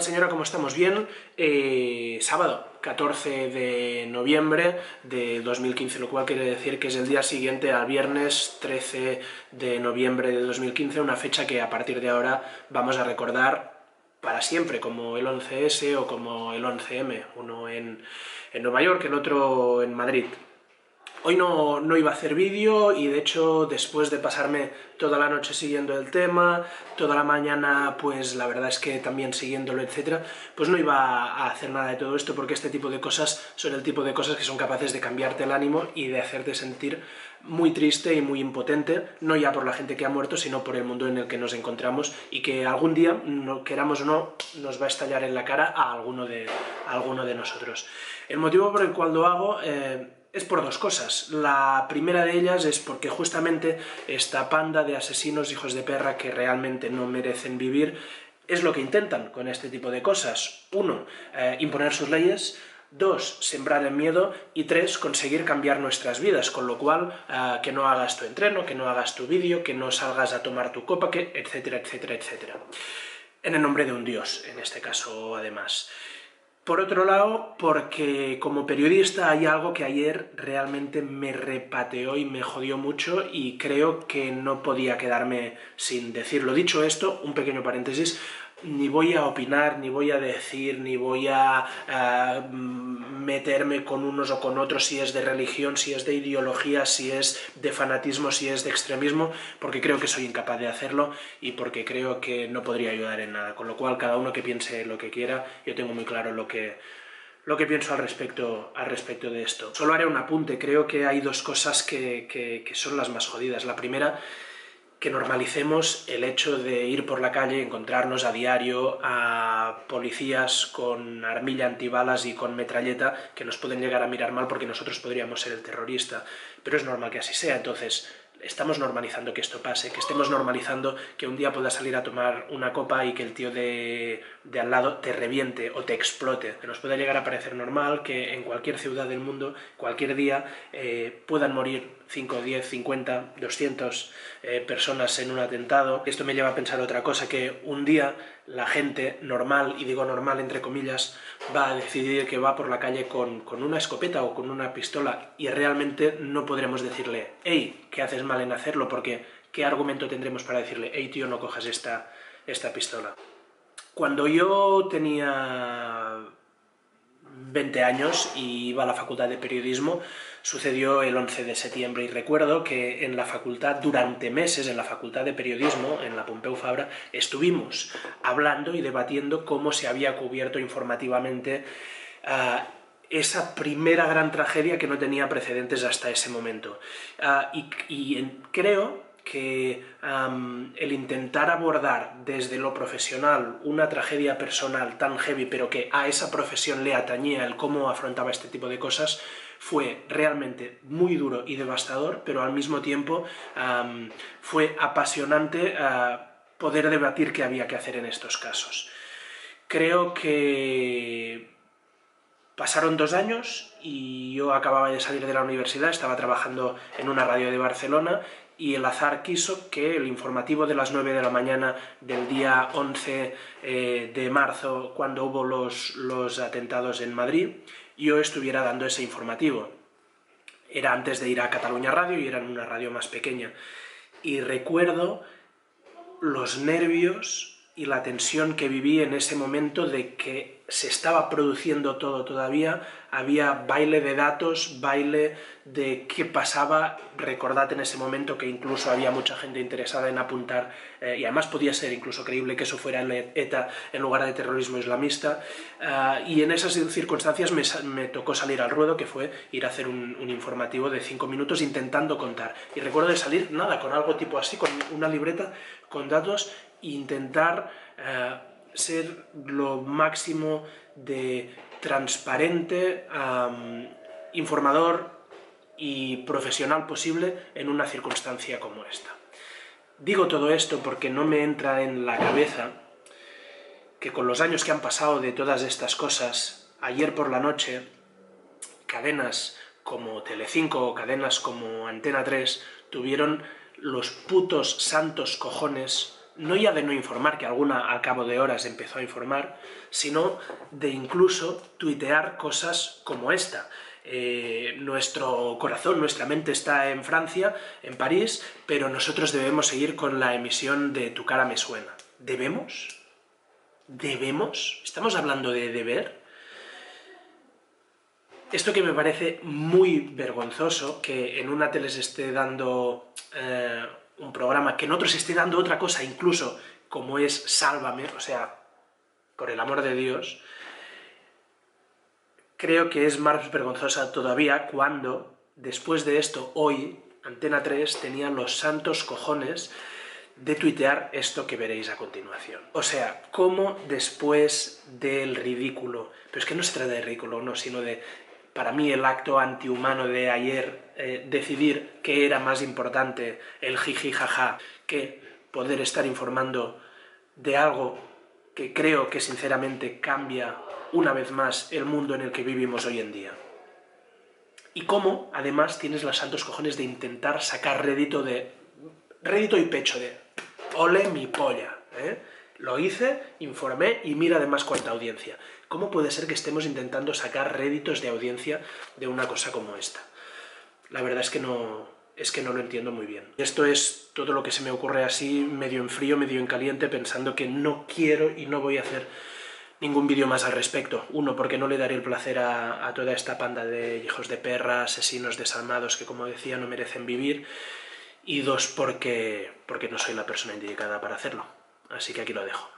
Señora, ¿cómo estamos? Bien, eh, sábado 14 de noviembre de 2015, lo cual quiere decir que es el día siguiente al viernes 13 de noviembre de 2015, una fecha que a partir de ahora vamos a recordar para siempre, como el 11S o como el 11M, uno en, en Nueva York, el otro en Madrid. Hoy no, no, iba a hacer vídeo y de hecho después de pasarme toda la noche siguiendo el tema, toda la mañana pues la verdad es que también siguiéndolo, etcétera, pues no iba a hacer nada de todo esto porque este tipo de cosas son el tipo de cosas que son capaces de cambiarte el ánimo y de hacerte sentir muy triste y muy impotente, no ya por la gente que ha muerto, sino por el mundo en el que nos encontramos y que algún día, no, queramos o no, nos va a estallar en la cara a alguno de, alguno de nosotros. El motivo por el cual lo hago... Eh, es por dos cosas. La primera de ellas es porque justamente esta panda de asesinos hijos de perra que realmente no merecen vivir es lo que intentan con este tipo de cosas. Uno, eh, imponer sus leyes. Dos, sembrar el miedo. Y tres, conseguir cambiar nuestras vidas. Con lo cual, eh, que no hagas tu entreno, que no hagas tu vídeo, que no salgas a tomar tu copa, que etcétera, etcétera, etcétera. En el nombre de un dios, en este caso, además. Por otro lado, porque como periodista hay algo que ayer realmente me repateó y me jodió mucho y creo que no podía quedarme sin decirlo. Dicho esto, un pequeño paréntesis, ni voy a opinar, ni voy a decir, ni voy a, meterme con unos o con otros si es de religión, si es de ideología, si es de fanatismo, si es de extremismo, porque creo que soy incapaz de hacerlo y porque creo que no podría ayudar en nada. Con lo cual, cada uno que piense lo que quiera, yo tengo muy claro lo que, lo que pienso al respecto, al respecto de esto. Solo haré un apunte, creo que hay dos cosas que, que son las más jodidas. La primera que normalicemos el hecho de ir por la calle, encontrarnos a diario a policías con armilla antibalas y con metralleta que nos pueden llegar a mirar mal porque nosotros podríamos ser el terrorista. Pero es normal que así sea, entonces estamos normalizando que esto pase, que estemos normalizando que un día puedas salir a tomar una copa y que el tío de, al lado te reviente o te explote. Que nos pueda llegar a parecer normal que en cualquier ciudad del mundo, cualquier día, eh, puedan morir 5, 10, 50, 200 personas en un atentado. Esto me lleva a pensar otra cosa, que un día la gente normal, y digo normal entre comillas, va a decidir que va por la calle con, con una escopeta o con una pistola y realmente no podremos decirle, hey, ¿qué haces mal en hacerlo? Porque ¿qué argumento tendremos para decirle, hey tío, no cojas esta, esta pistola? Cuando yo tenía 20 años y iba a la facultad de periodismo, sucedió el 11 de septiembre y recuerdo que en la facultad, durante meses, en la facultad de periodismo, en la Pompeu Fabra, estuvimos hablando y debatiendo cómo se había cubierto informativamente uh, esa primera gran tragedia que no tenía precedentes hasta ese momento. Uh, y, creo que el intentar abordar desde lo profesional una tragedia personal tan heavy, pero que a esa profesión le atañía el cómo afrontaba este tipo de cosas, fue realmente muy duro y devastador, pero al mismo tiempo fue apasionante uh, poder debatir qué había que hacer en estos casos. Creo que pasaron dos años y yo acababa de salir de la universidad, estaba trabajando en una radio de Barcelona y el azar quiso que el informativo de las 9 de la mañana del día 11 eh, de marzo, cuando hubo los, los atentados en Madrid, yo estuviera dando ese informativo. Era antes de ir a Cataluña Radio y era en una radio más pequeña. Y recuerdo los nervios y la tensión que viví en ese momento de que se estaba produciendo todo todavía, había baile de datos, baile de qué pasaba, recordad en ese momento que incluso había mucha gente interesada en apuntar, eh, y además podía ser incluso creíble que eso fuera ETA en lugar de terrorismo islamista, uh, y en esas circunstancias me, tocó salir al ruedo, que fue ir a hacer un, informativo de cinco minutos intentando contar, y recuerdo de salir, nada, con algo tipo así, con una libreta, con datos, e intentar... Uh, ser lo máximo de transparente, informador y profesional posible en una circunstancia como esta. Digo todo esto porque no me entra en la cabeza que con los años que han pasado de todas estas cosas, ayer por la noche, cadenas como Telecinco o cadenas como Antena 3 tuvieron los putos santos cojones no ya de no informar, que alguna al cabo de horas empezó a informar, sino de incluso tuitear cosas como esta. Eh, nuestro corazón, nuestra mente está en Francia, en París, pero nosotros debemos seguir con la emisión de Tu cara me suena. ¿Debemos? ¿Debemos? ¿Estamos hablando de deber? Esto que me parece muy vergonzoso, que en una tele se esté dando eh, un programa, que en otro se esté dando otra cosa, incluso como es Sálvame, o sea, por el amor de Dios, creo que es más vergonzosa todavía cuando, después de esto, hoy, Antena 3 tenía los santos cojones de tuitear esto que veréis a continuación. O sea, cómo después del ridículo, pero es que no se trata de ridículo, no, sino de, para mí, el acto antihumano de ayer, eh, decidir que era más importante el jiji jaja que poder estar informando de algo que creo que sinceramente cambia una vez más el mundo en el que vivimos hoy en día. Y cómo, además, tienes los santos cojones de intentar sacar rédito de... rédito y pecho de... ole mi polla, ¿eh? Lo hice, informé y mira además cuánta audiencia. ¿Cómo puede ser que estemos intentando sacar réditos de audiencia de una cosa como esta? La verdad es que no, es que no lo entiendo muy bien. Esto es todo lo que se me ocurre así, medio en frío, medio en caliente, pensando que no quiero y no voy a hacer ningún vídeo más al respecto. Uno, porque no le daré el placer a, toda esta panda de hijos de perra, asesinos desalmados que, como decía, no merecen vivir. Y dos, porque, porque no soy la persona indicada para hacerlo. Así que aquí lo dejo.